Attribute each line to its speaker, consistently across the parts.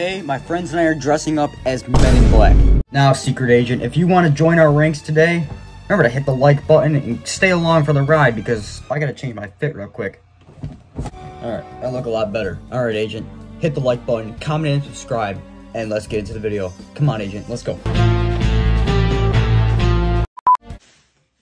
Speaker 1: Today, my friends and I are dressing up as Men in Black. Now, Secret Agent, if you want to join our ranks today, remember to hit the like button and stay along for the ride because I gotta change my fit real quick. Alright, I look a lot better. Alright, Agent, hit the like button, comment and subscribe, and let's get into the video. Come on, Agent, let's go.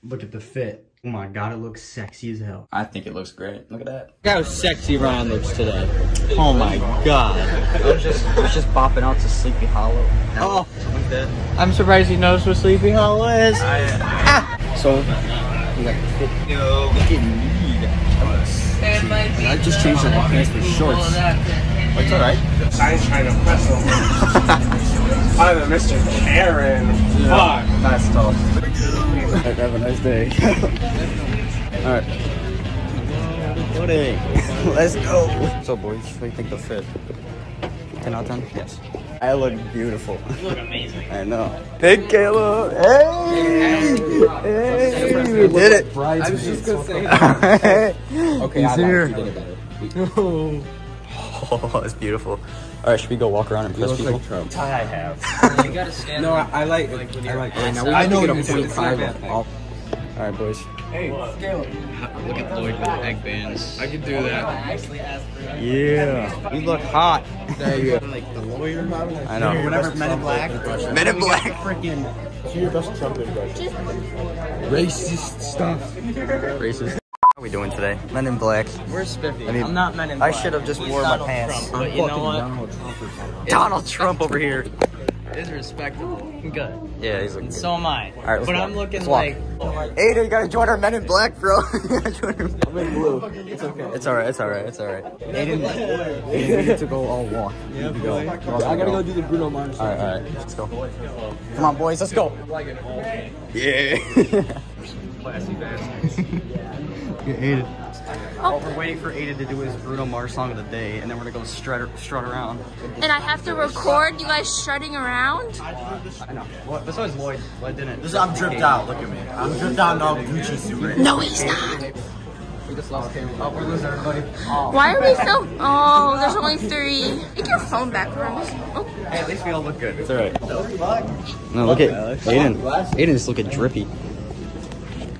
Speaker 1: Look at the fit. Oh my god, it looks sexy as hell. I think it looks great. Look at that.
Speaker 2: Look how sexy Ryan looks today. Oh my god.
Speaker 1: I was just, I was just bopping out to Sleepy Hollow.
Speaker 2: Oh, I'm surprised he knows what Sleepy Hollow is. Ah.
Speaker 1: So, you got the fit.
Speaker 2: Yo.
Speaker 1: Look at me. That looks sexy. I just changed my pants for shorts. Oh, it's alright.
Speaker 3: I ain't trying to press him. I'm a Mr. Karen. Fuck.
Speaker 1: That's tough. Have a nice day. Alright. Pudding. Let's go. So boys, what do you think the fit? 10 out of 10? Yes. I look beautiful. You look amazing. I know. Hey Caleb! Hey! Hey! We did it!
Speaker 3: I was just gonna say.
Speaker 1: okay, He's here. did it better. oh, it's beautiful. Alright, should we go walk around and impress people?
Speaker 3: I have.
Speaker 2: You gotta stand
Speaker 3: No, I, I like. I like. I, know.
Speaker 2: I
Speaker 3: I know
Speaker 2: know
Speaker 3: you
Speaker 2: you
Speaker 3: get a
Speaker 2: said
Speaker 3: five.
Speaker 1: Alright, boys.
Speaker 2: Hey, look at Lloyd with the egg bands.
Speaker 3: I can do that.
Speaker 1: Yeah. You look hot.
Speaker 3: There you go. Like the lawyer.
Speaker 1: I know.
Speaker 3: Whatever Men in Black.
Speaker 1: Men in Black.
Speaker 3: Freaking. Do your best Trump impression. Racist stuff.
Speaker 1: Racist. How are we doing today? Men in Black.
Speaker 2: We're spiffy.
Speaker 1: I mean,
Speaker 2: I'm not men in black.
Speaker 1: I should have just
Speaker 2: Who's
Speaker 1: wore my pants.
Speaker 2: Trump, but you know what?
Speaker 1: Donald Trump over here.
Speaker 2: It's respectable. Good.
Speaker 1: Yeah, he's looking
Speaker 2: And
Speaker 1: good.
Speaker 2: so am I.
Speaker 1: Alright, let's
Speaker 2: but
Speaker 1: walk.
Speaker 2: I'm looking
Speaker 1: Let's walk.
Speaker 2: like.
Speaker 1: Ada, you gotta join our Men in Black, bro. You gotta join our-
Speaker 3: I'm in blue. It's okay.
Speaker 1: it's alright, it's alright, it's alright. Aiden, Aiden, we need to go all walk. We need to go.
Speaker 3: I gotta go do the Bruno Mars.
Speaker 1: Alright, alright, let's go. Come on, boys, let's go. Yeah. Aiden. Oh. We're waiting for Aiden to do his Bruno Mars song of the day, and then we're gonna go strut, strut around.
Speaker 4: And I have to record you guys strutting around?
Speaker 1: I know. What? This was Lloyd. Lloyd didn't.
Speaker 5: This, I'm dripped out. Look at me. I'm dripped out in all Gucci suit right
Speaker 4: No, he's not.
Speaker 1: We just lost camera. Oh, we're losing everybody.
Speaker 4: Why are we so... Oh, there's only three. Take your phone back, Rose. Oh,
Speaker 1: Hey, at least we all look good. It's alright. No, look at Aiden. Aiden is looking drippy.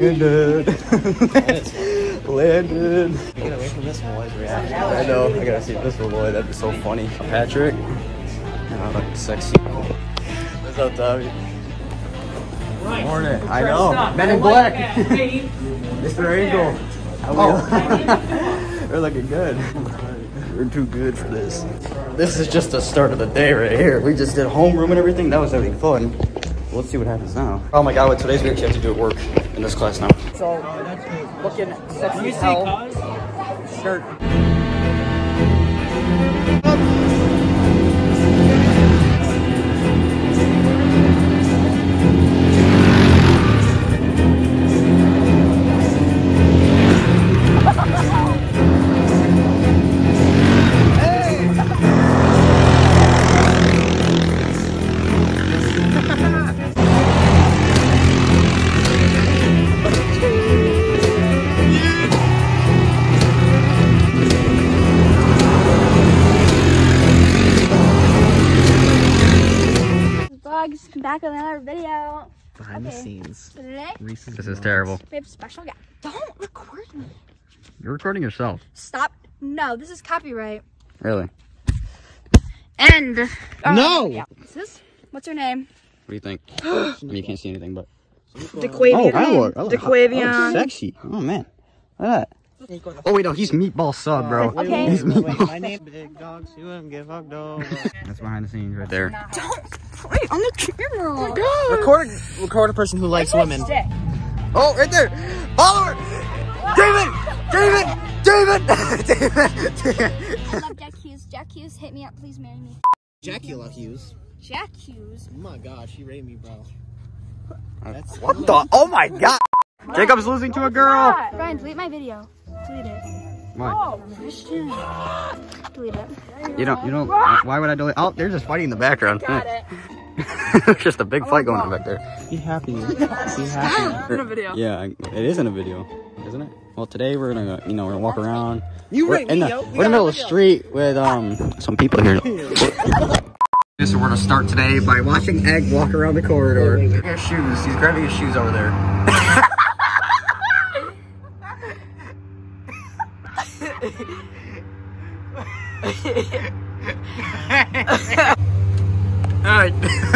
Speaker 1: Landon. Landon.
Speaker 2: Get away from this boy's reaction.
Speaker 1: I know. I gotta see this for boy. That'd be so funny. Patrick. Oh, look sexy. What's up, Tommy? Morning. I know. Men in Black. Mr. Angel. How we oh. We're looking good. We're too good for this. This is just the start of the day right here. We just did homeroom and everything. That was really fun. Let's see what happens now. Oh my god, with today's we actually have to do at work in this class now. So, looking sexy as hell. Shirt.
Speaker 4: Back with another video.
Speaker 3: Behind
Speaker 4: Okay.
Speaker 3: the scenes.
Speaker 4: So today,
Speaker 3: Reese's.
Speaker 1: This is terrible.
Speaker 4: we have special guest. Don't record me.
Speaker 1: You're recording yourself.
Speaker 4: Stop. No, this is copyright.
Speaker 1: Really?
Speaker 4: And. uh,
Speaker 3: No!
Speaker 4: Yeah. This is, what's your name?
Speaker 1: What do you think? I mean, you can't see anything, but.
Speaker 4: DeQuavian.
Speaker 1: I look, I look,
Speaker 4: DeQuavian.
Speaker 1: I look sexy. Oh man, look at that. Oh wait, no, he's meatball sub, bro.
Speaker 4: Okay.
Speaker 1: He's meatball.
Speaker 2: My name Big Dogs. You wouldn't give a dog.
Speaker 1: That's behind the scenes right there.
Speaker 4: Don't wait on the camera.
Speaker 2: Oh record, record a person who likes women.
Speaker 4: Stick.
Speaker 1: Oh, right there. Follow her. David, David, David, David.
Speaker 4: I love Jack Hughes. Jack Hughes, hit me up. Please marry me.
Speaker 2: Jackula Hughes.
Speaker 4: Jack Hughes.
Speaker 2: Oh my god, she raped me, bro.
Speaker 1: What the? Oh my God. Jacob's losing to a girl.
Speaker 4: Brian, delete my video. Delete it.
Speaker 1: Why?
Speaker 4: Oh, Christian. delete it.
Speaker 1: You don't. You don't. Why would I delete? Oh, they're just fighting in the background.
Speaker 4: Got it.
Speaker 1: There's just a big fight going on back there.
Speaker 2: Be happy. Be happy.
Speaker 4: In a video.
Speaker 1: Yeah, it is in a video, isn't it? Well, today we're gonna, you know, we're gonna walk around.
Speaker 2: You
Speaker 1: we're
Speaker 2: rate
Speaker 1: in
Speaker 2: me,
Speaker 1: the,
Speaker 2: yo. We
Speaker 1: we're in the middle of the street with um some people here. so we're gonna start today by watching Egg walk around the corridor. His shoes. He's grabbing his shoes over there.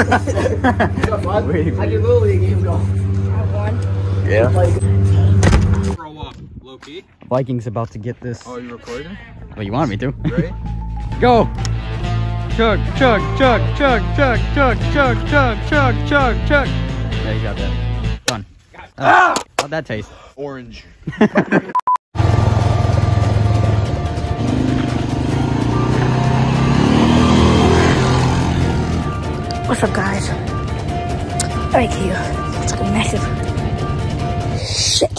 Speaker 1: Alright. Waiting for you.
Speaker 2: literally game go.
Speaker 1: Yeah.
Speaker 3: Throw up, Loki.
Speaker 1: Vikings about to get this.
Speaker 3: Oh, you recording?
Speaker 1: Oh, you want me to?
Speaker 3: Ready?
Speaker 1: Go! Chug, chug, chug, chug, chug, chug, chug, chug, chug, chug, chug. Yeah, you got that. Done. Uh, how'd that taste?
Speaker 3: Orange.
Speaker 6: What's up, guys? Alright, you. It's like a massive shit.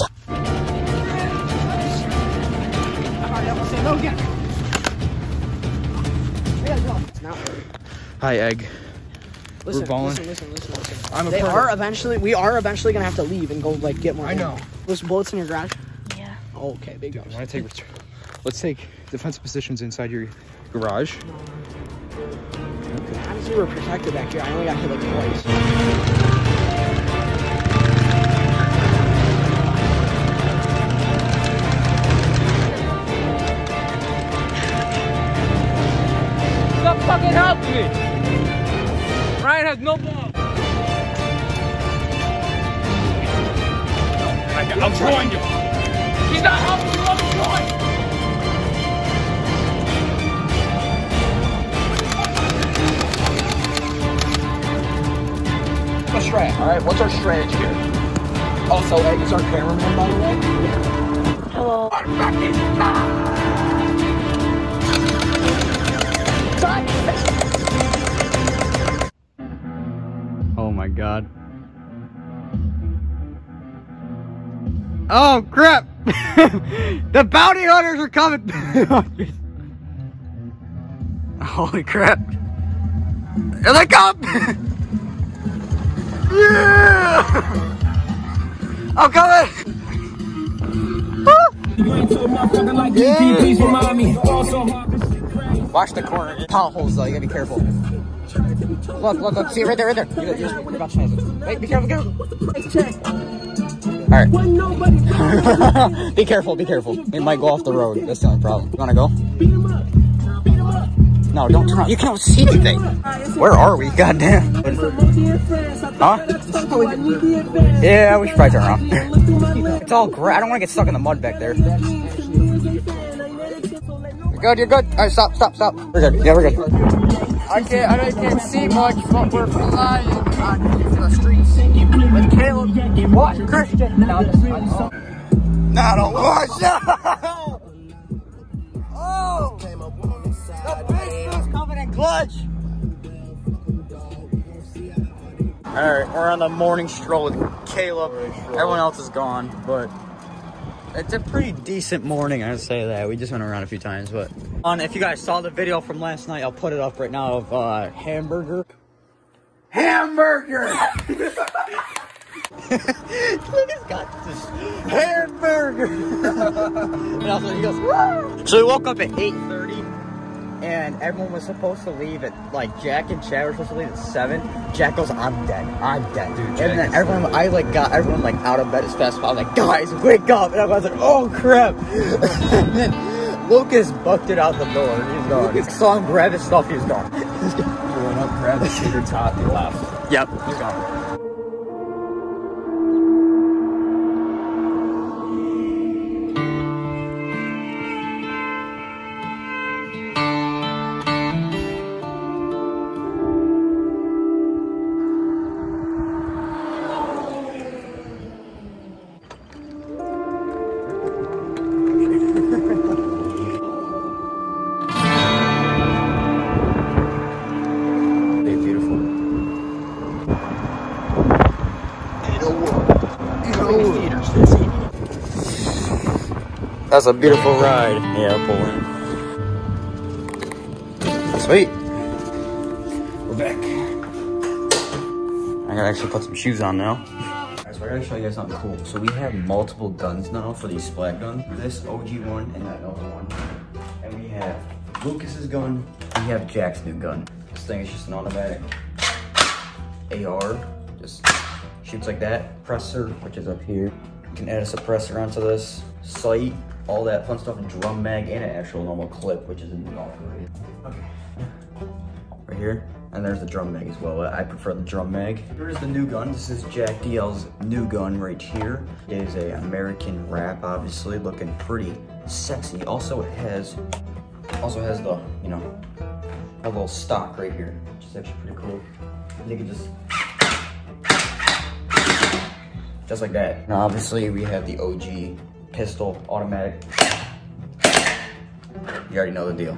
Speaker 1: Hi, Egg.
Speaker 2: Listen,
Speaker 1: balling.
Speaker 2: listen, listen, listen, listen.
Speaker 3: I'm a
Speaker 2: They
Speaker 3: pervert.
Speaker 2: are eventually. We are eventually gonna have to leave and go like get more.
Speaker 3: I know.
Speaker 2: There's bullets in your garage.
Speaker 6: Yeah.
Speaker 2: Oh, okay, big
Speaker 7: I want to take. Let's take defensive positions inside your garage.
Speaker 2: Honestly, we're protected back here. I only got hit like twice.
Speaker 8: Fucking helping me! Ryan has no ball.
Speaker 2: All right, what's our strategy here? Oh, also, Egg is our cameraman, by the way.
Speaker 6: Hello.
Speaker 1: Oh my god. Oh crap! the bounty hunters are coming! Holy crap! Here they come! yeah! I'm coming! Watch the corner. Potholes though, you gotta be careful. Look, look, look. See right there, right there. You're, you're, you're about to. Wait, be careful, careful. Alright. be careful, be careful. It might go off the road. That's the only problem. You wanna go? No, don't turn around. You can't see anything. Where are we? Goddamn. Huh? Yeah, we should probably turn around. it's all gray. I don't want to get stuck in the mud back there. You're good, you're good. Alright, stop, stop, stop. We're good. Yeah, we're good.
Speaker 8: I can't. I don't- can't see much, but we're flying on the streets with Caleb. What? Christian? No, I'm just- I'm-
Speaker 1: clutch. Alright, we're on the morning stroll with Caleb. Everyone else is gone, but it's a pretty decent morning, I'd say that. We just went around a few times, but on if you guys saw the video from last night, I'll put it up right now of uh hamburger. Hamburger! Look, he's got this hamburger. and also he goes! So we woke up at 8.30 and everyone was supposed to leave at, like, Jack and Chad were supposed to leave at 7. Jack goes, I'm dead. I'm dead, dude. and then everyone, I, like, got everyone, like, out of bed as fast as possible. I'm like, guys, wake up. And I was like, oh, crap. and then Lucas bucked it out the door. He's gone. Saw him grab his stuff, he's gone.
Speaker 3: he went up, grabbed the shaker top, he left.
Speaker 1: yep, he's gone. That's a beautiful ride. Yeah, pull in. Sweet. We're back. I gotta actually put some shoes on now. Guys, I gotta show you guys something cool. So we have multiple guns now for these splat guns. This OG one and that other one. And we have Lucas's gun. We have Jack's new gun. This thing is just an automatic AR. Just shoots like that. Presser, which is up here. You can add a suppressor onto this. Sight, all that fun stuff, drum mag, and an actual normal clip, which is in the golf Okay. Right here. And there's the drum mag as well. I prefer the drum mag. Here's the new gun. This is Jack DL's new gun right here. It is a American wrap, obviously, looking pretty sexy. Also, it has, also has the, you know, a little stock right here, which is actually pretty cool. You can just, just like that. Now, obviously, we have the OG pistol automatic. You already know the deal.